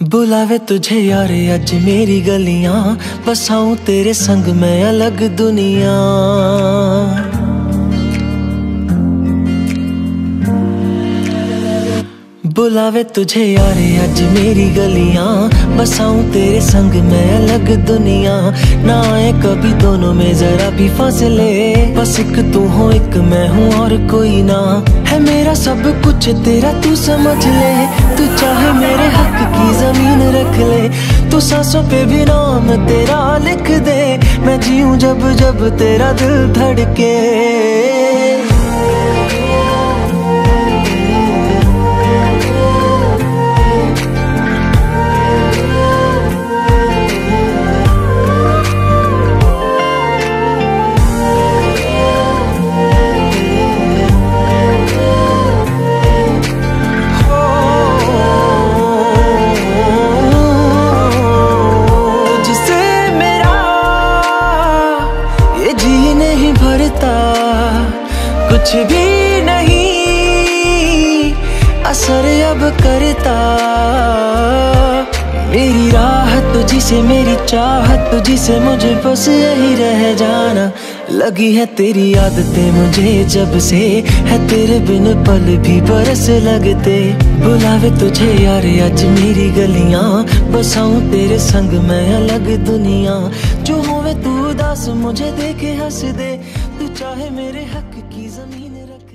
बुलावे तुझे यार अज मेरी गलियाँ बसाऊं तेरे संग, मैं अलग दुनिया। बुलावे तुझे यार अज मेरी गलियाँ बसाऊं तेरे संग, मैं अलग दुनिया। ना आए कभी दोनों में, जरा भी फासले। बस एक तू हो, एक मैं हूँ, और कोई ना। है मेरा सब कुछ, तेरा तू समझ ले। तू चाहे तू सांसों पे भी नाम तेरा लिख दे। मैं जीऊं जब जब तेरा दिल धड़के। कुछ भी नहीं। असर अब करता। मेरी राह तुझी से मेरी चाहत तुझी से मुझे बस यही रह जाना। लगी है तेरी आदतें मुझे जब से, है तेरे बिन पल भी बरस लगते। बुलावे तुझे यार, आज मेरी गलियाँ। बसाऊं तेरे संग, मैं अलग दुनिया। जो होवे तू उदास, मुझे देखे हंस दे। तू चाहे मेरे हक की ज़मीन रख